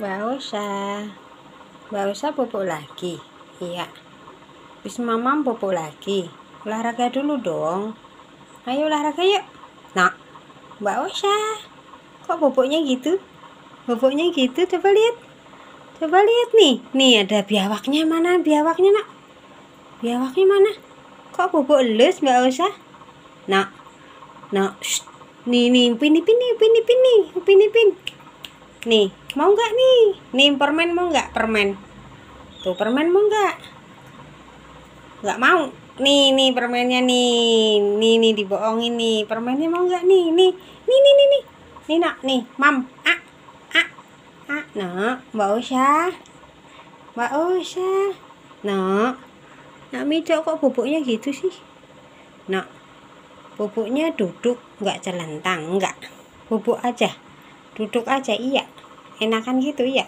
Mbak Osa Mbak Osa pupuk lagi? Iya. Bis mamam pupuk lagi? Olahraga dulu dong. Ayo olahraga yuk. Nak Mbak Osa kok pupuknya gitu? Pupuknya gitu? Coba lihat. Coba lihat nih. Nih ada biawaknya mana? Biawaknya nak? Biawaknya mana? Kok pupuk elus Mbak Osa nak. Nak nih nih pini pini pini pini pini pini nih mau nggak nih? Nih permen mau nggak? Permen. Tuh permen mau nggak? Nggak mau. Nih nih permennya nih. Nih nih dibohongin nih. Permennya mau nggak nih? Nih nih nih nih nih. Nih nak. Nih mam. Ah ah ah nak mbak Usha. Mbak Usha. Nak. Nak mico kok bubuknya gitu sih? Nak bubuknya duduk nggak celentang nggak. Bubuk aja duduk aja iya. Enakan gitu ya